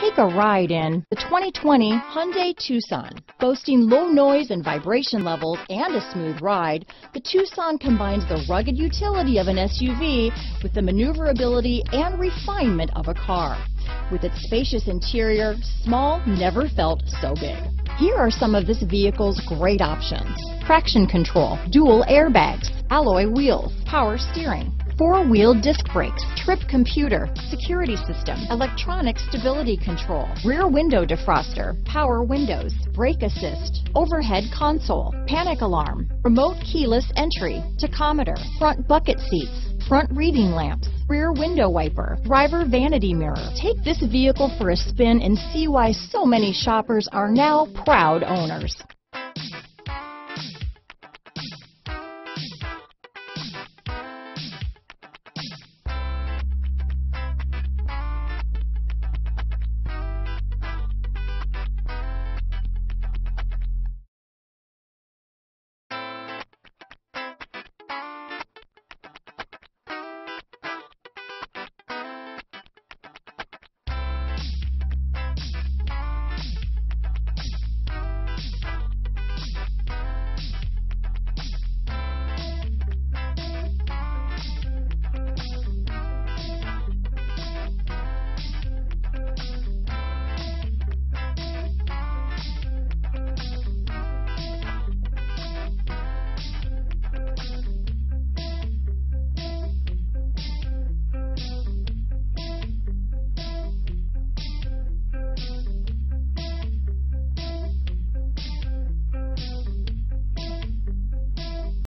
Take a ride in the 2020 Hyundai Tucson. Boasting low noise and vibration levels and a smooth ride, the Tucson combines the rugged utility of an SUV with the maneuverability and refinement of a car. With its spacious interior, small never felt so big. Here are some of this vehicle's great options. Traction control, dual airbags, alloy wheels, power steering, four-wheel disc brakes, trip computer, security system, electronic stability control, rear window defroster, power windows, brake assist, overhead console, panic alarm, remote keyless entry, tachometer, front bucket seats, front reading lamps, rear window wiper, driver vanity mirror. Take this vehicle for a spin and see why so many shoppers are now proud owners.